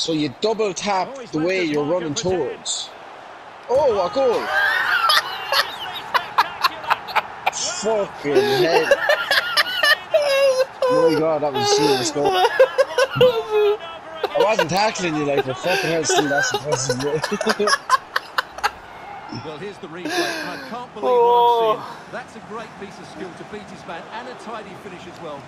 So you double tap the way you're running towards. Oh, a goal! Fucking hell. My god, that was a serious goal. I wasn't tackling you like, but fucking hell, still that's impressive. Well, here's the replay. I can't believe what I'm seeing. Oh. That's a great piece of skill to beat his man and a tidy finish as well.